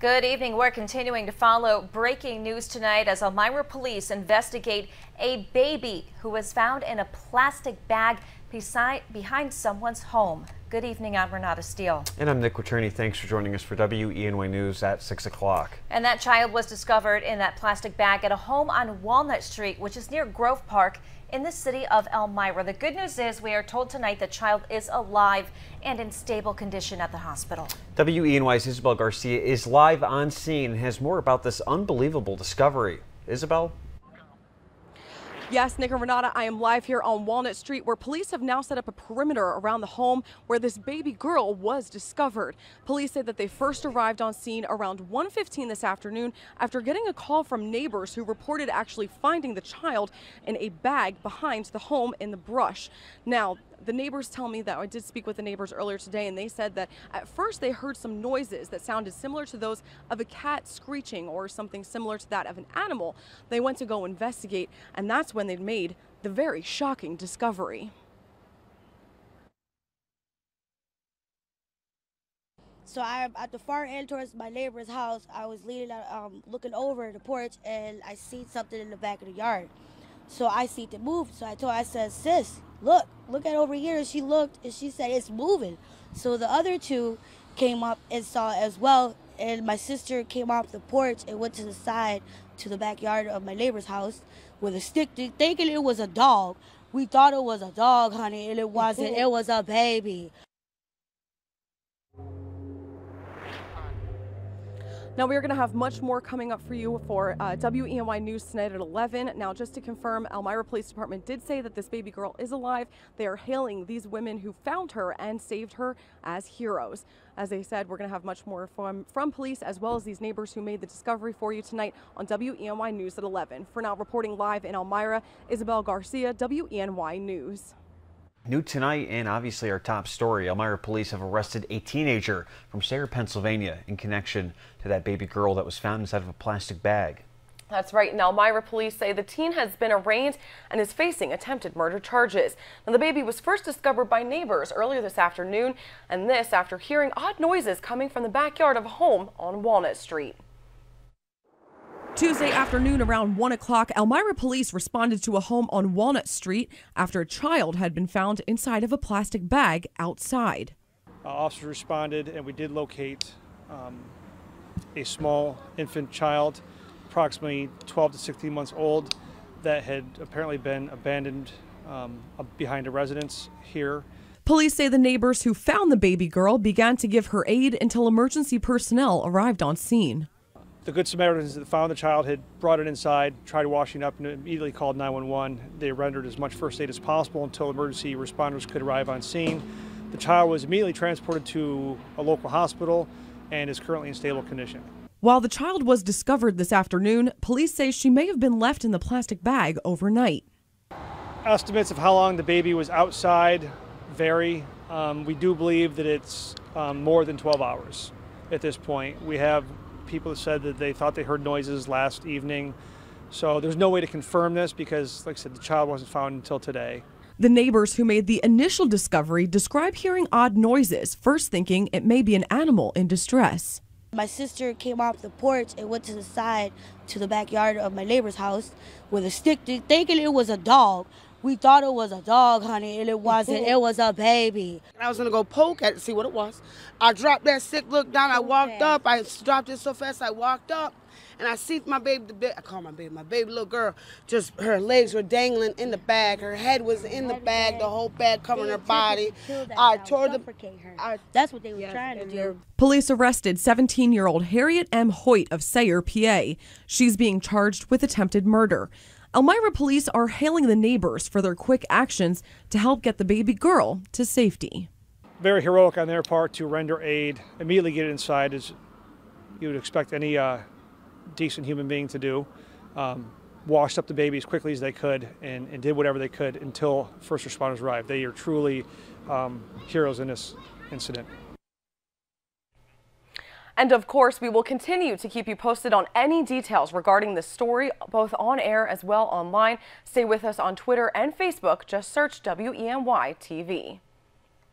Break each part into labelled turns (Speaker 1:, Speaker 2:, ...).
Speaker 1: Good evening. We're continuing to follow breaking news tonight as Elmira police investigate a baby who was found in a plastic bag beside, behind someone's home. Good evening. I'm Renata Steele.
Speaker 2: And I'm Nick Quattrini. Thanks for joining us for WENY News at 6 o'clock.
Speaker 1: And that child was discovered in that plastic bag at a home on Walnut Street, which is near Grove Park in the city of Elmira. The good news is we are told tonight the child is alive and in stable condition at the hospital.
Speaker 2: WENY's Isabel Garcia is live on scene and has more about this unbelievable discovery. Isabel?
Speaker 3: Yes, Nick and Renata, I am live here on Walnut Street where police have now set up a perimeter around the home where this baby girl was discovered. Police say that they first arrived on scene around 1.15 this afternoon after getting a call from neighbors who reported actually finding the child in a bag behind the home in the brush. Now, the neighbors tell me that I did speak with the neighbors earlier today, and they said that at first they heard some noises that sounded similar to those of a cat screeching or something similar to that of an animal. They went to go investigate, and that's when they made the very shocking discovery.
Speaker 4: So I at the far end towards my neighbor's house. I was leaning, um, looking over the porch, and I seen something in the back of the yard. So I see it move. So I told her, I said, sis, look, look at over here. And she looked and she said, it's moving. So the other two came up and saw as well. And my sister came off the porch and went to the side to the backyard of my neighbor's house with a stick, thinking it was a dog. We thought it was a dog, honey, and it wasn't. it was a baby.
Speaker 3: Now, we are going to have much more coming up for you for uh, WENY News tonight at 11. Now, just to confirm, Elmira Police Department did say that this baby girl is alive. They are hailing these women who found her and saved her as heroes. As they said, we're going to have much more from, from police as well as these neighbors who made the discovery for you tonight on WENY News at 11. For now, reporting live in Elmira, Isabel Garcia, WENY News.
Speaker 2: New tonight, and obviously our top story, Elmira police have arrested a teenager from Sayre, Pennsylvania in connection to that baby girl that was found inside of a plastic bag.
Speaker 3: That's right. Now, Elmira police say the teen has been arraigned and is facing attempted murder charges. Now, the baby was first discovered by neighbors earlier this afternoon, and this after hearing odd noises coming from the backyard of a home on Walnut Street. Tuesday afternoon around 1 o'clock, Elmira police responded to a home on Walnut Street after a child had been found inside of a plastic bag outside.
Speaker 5: Uh, officers responded and we did locate um, a small infant child, approximately 12 to 16 months old, that had apparently been abandoned um, behind a residence here.
Speaker 3: Police say the neighbors who found the baby girl began to give her aid until emergency personnel arrived on scene.
Speaker 5: The Good Samaritans that found the child had brought it inside, tried washing up, and immediately called 911. They rendered as much first aid as possible until emergency responders could arrive on scene. The child was immediately transported to a local hospital and is currently in stable condition.
Speaker 3: While the child was discovered this afternoon, police say she may have been left in the plastic bag overnight.
Speaker 5: Estimates of how long the baby was outside vary. Um, we do believe that it's um, more than 12 hours at this point. We have people said that they thought they heard noises last evening. So there's no way to confirm this because, like I said, the child wasn't found until today.
Speaker 3: The neighbors who made the initial discovery describe hearing odd noises, first thinking it may be an animal in distress.
Speaker 4: My sister came off the porch and went to the side to the backyard of my neighbor's house with a stick, thinking it was a dog. We thought it was a dog, honey, and it wasn't. it was a baby.
Speaker 6: I was gonna go poke at it to see what it was. I dropped that sick look down, I walked up. I dropped it so fast, I walked up, and I see my baby, the bit. I call my baby, my baby little girl. Just her legs were dangling in the bag. Her head was in the bag, the whole bag covering her body. I tore the.
Speaker 4: I, That's what they were yes, trying to do.
Speaker 3: Police arrested 17-year-old Harriet M. Hoyt of Sayre, PA. She's being charged with attempted murder. Elmira police are hailing the neighbors for their quick actions to help get the baby girl to safety.
Speaker 5: Very heroic on their part to render aid, immediately get inside as you would expect any uh, decent human being to do. Um, washed up the baby as quickly as they could and, and, did whatever they could until first responders arrived. They are truly um, heroes in this incident.
Speaker 3: And of course, we will continue to keep you posted on any details regarding this story, both on air as well online. Stay with us on Twitter and Facebook. Just search WENY TV.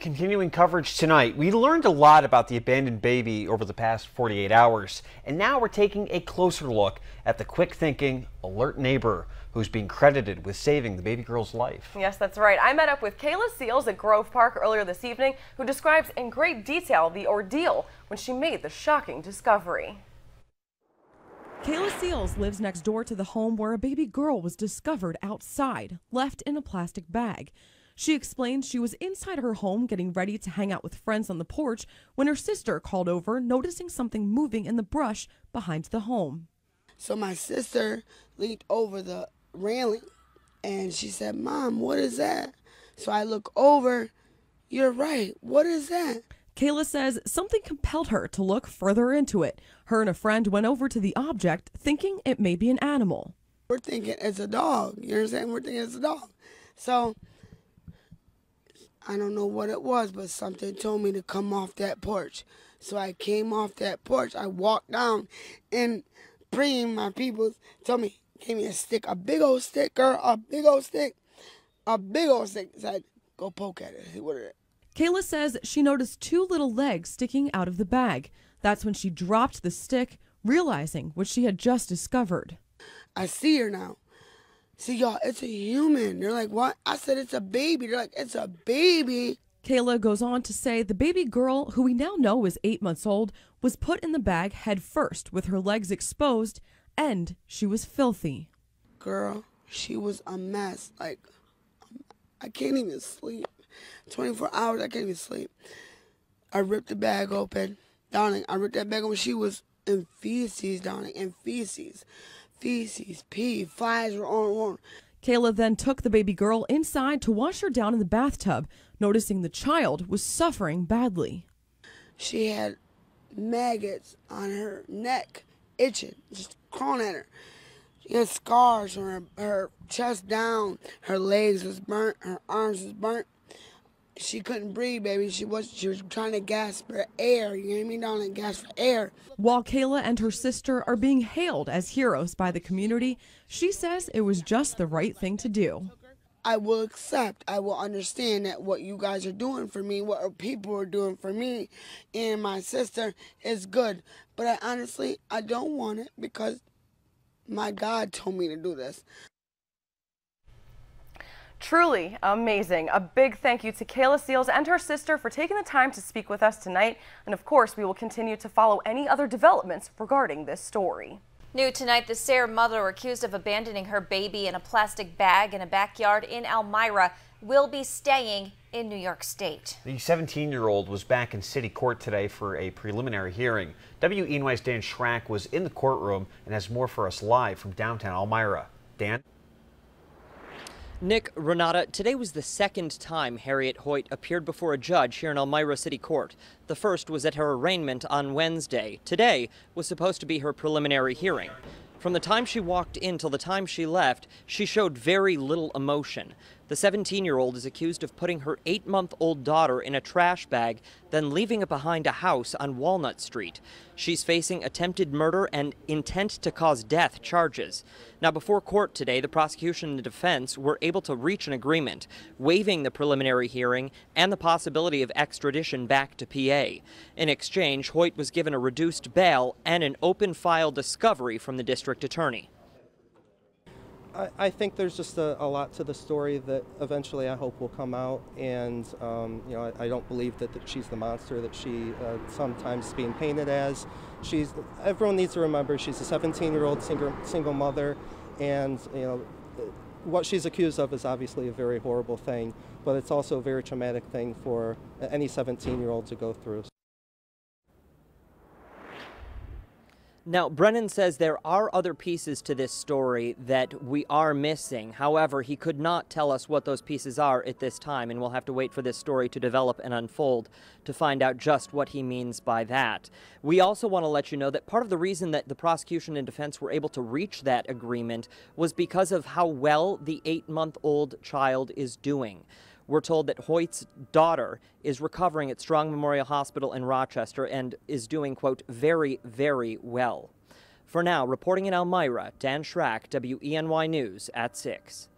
Speaker 2: Continuing coverage tonight, we learned a lot about the abandoned baby over the past 48 hours, and now we're taking a closer look at the quick thinking, alert neighbor who's being credited with saving the baby girl's life.
Speaker 7: Yes, that's right. I met up with Kayla Seals at Grove Park earlier this evening, who describes in great detail the ordeal when she made the shocking discovery.
Speaker 3: Kayla Seals lives next door to the home where a baby girl was discovered outside, left in a plastic bag. She explained she was inside her home getting ready to hang out with friends on the porch when her sister called over, noticing something moving in the brush behind the home.
Speaker 6: So my sister leaned over the railing and she said, Mom, what is that? So I look over, you're right, what is that?
Speaker 3: Kayla says something compelled her to look further into it. Her and a friend went over to the object, thinking it may be an animal.
Speaker 6: We're thinking it's a dog. You know what I'm saying? We're thinking it's a dog. So I don't know what it was, but something told me to come off that porch. So I came off that porch. I walked down, and Preem, my people, told me, gave me a stick, a big old stick, girl, a big old stick, a big old stick. Said, go poke at it, what it is.
Speaker 3: Kayla says she noticed two little legs sticking out of the bag. That's when she dropped the stick, realizing what she had just discovered.
Speaker 6: I see her now. See, y'all, it's a human. They're like, what? I said it's a baby. They're like, it's a baby.
Speaker 3: Kayla goes on to say the baby girl, who we now know is eight months old, was put in the bag head first with her legs exposed, and she was filthy.
Speaker 6: Girl, she was a mess. Like, I can't even sleep. 24 hours, I can't even sleep. I ripped the bag open. Darling, I ripped that bag open. She was in feces, darling, in feces feces, pee, flies were on one.
Speaker 3: Kayla then took the baby girl inside to wash her down in the bathtub, noticing the child was suffering badly.
Speaker 6: She had maggots on her neck, itching, just crawling at her. She had scars on her, her chest down, her legs was burnt, her arms was burnt she couldn't breathe, baby. She was she was trying to gasp for air. You I mean, darling? Gasp for air.
Speaker 3: While Kayla and her sister are being hailed as heroes by the community, she says it was just the right thing to do.
Speaker 6: I will accept, I will understand that what you guys are doing for me, what people are doing for me and my sister is good. But I honestly, I don't want it because my God told me to do this.
Speaker 7: Truly amazing. A big thank you to Kayla Seals and her sister for taking the time to speak with us tonight. And of course, we will continue to follow any other developments regarding this story.
Speaker 1: New tonight, the Sayre mother accused of abandoning her baby in a plastic bag in a backyard in Elmira will be staying in New York State.
Speaker 2: The 17-year-old was back in city court today for a preliminary hearing. WENY's Dan Schrack was in the courtroom and has more for us live from downtown Elmira. Dan?
Speaker 8: Nick, Renata, today was the second time Harriet Hoyt appeared before a judge here in Elmira City Court. The first was at her arraignment on Wednesday. Today was supposed to be her preliminary hearing. From the time she walked in till the time she left, she showed very little emotion. The 17 year old is accused of putting her eight month old daughter in a trash bag, then leaving it behind a house on Walnut Street. She's facing attempted murder and intent to cause death charges. Now, before court today, the prosecution and the defense were able to reach an agreement, waiving the preliminary hearing and the possibility of extradition back to PA. In exchange, Hoyt was given a reduced bail and an open file discovery from the district attorney.
Speaker 9: I, I think there's just a, a, lot to the story that eventually I hope will come out. And, um, you know, I, I, don't believe that, that she's the monster that she uh, sometimes being painted as. She's, everyone needs to remember she's a 17 year old single, single mother. And, you know, what she's accused of is obviously a very horrible thing, but it's also a very traumatic thing for any 17 year old to go through.
Speaker 8: Now, Brennan says there are other pieces to this story that we are missing. However, he could not tell us what those pieces are at this time, and we'll have to wait for this story to develop and unfold to find out just what he means by that. We also want to let you know that part of the reason that the prosecution and defense were able to reach that agreement was because of how well the eight month old child is doing. We're told that Hoyt's daughter is recovering at Strong Memorial Hospital in Rochester and is doing, quote, very, very well. For now, reporting in Elmira, Dan Schrack, WENY News at 6.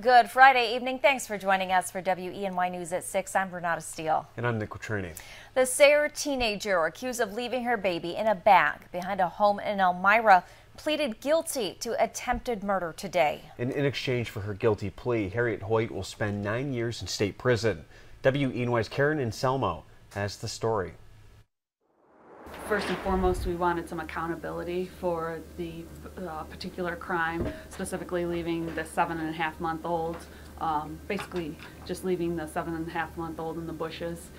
Speaker 1: Good Friday evening. Thanks for joining us for WENY News at 6. I'm Renata Steele.
Speaker 2: And I'm Nick Quattrini.
Speaker 1: The Sayre teenager accused of leaving her baby in a bag behind a home in Elmira pleaded guilty to attempted murder today.
Speaker 2: And in exchange for her guilty plea, Harriet Hoyt will spend nine years in state prison. WENY's Karyn Anselmo has the story.
Speaker 10: First and foremost, we wanted some accountability for the uh, particular crime, specifically leaving the seven and a half month old, um, basically just leaving the seven and a half month old in the bushes.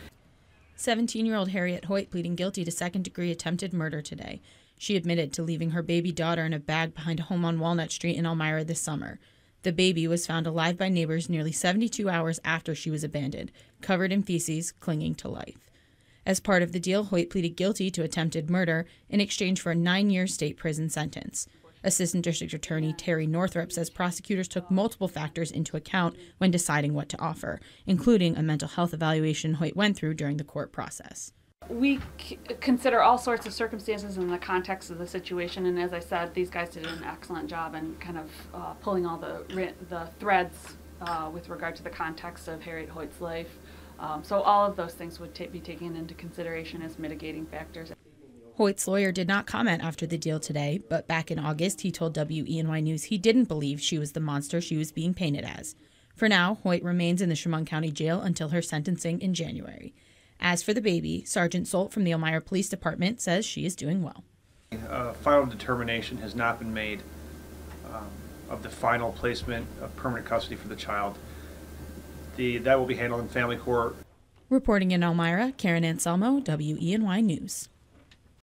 Speaker 11: 17 year old Harriet Hoyt pleading guilty to second degree attempted murder today. She admitted to leaving her baby daughter in a bag behind a home on Walnut Street in Elmira this summer. The baby was found alive by neighbors nearly 72 hours after she was abandoned, covered in feces, clinging to life. As part of the deal, Hoyt pleaded guilty to attempted murder in exchange for a nine year state prison sentence. Assistant District Attorney Terry Northrup says prosecutors took multiple factors into account when deciding what to offer, including a mental health evaluation Hoyt went through during the court process.
Speaker 10: We consider all sorts of circumstances in the context of the situation, and as I said, these guys did an excellent job in kind of uh, pulling all the the threads uh, with regard to the context of Harriet Hoyt's life. Um, so all of those things would be taken into consideration as mitigating factors.
Speaker 11: Hoyt's lawyer did not comment after the deal today, but back in August, he told WENY News he didn't believe she was the monster she was being painted as. For now, Hoyt remains in the Chemung County Jail until her sentencing in January. As for the baby, Sergeant Solt from the Elmira Police Department says she is doing well.
Speaker 12: A final determination has not been made um, of the final placement of permanent custody for the child. The, that will be handled in family court.
Speaker 11: Reporting in Elmira, Karyn Anselmo, WENY News.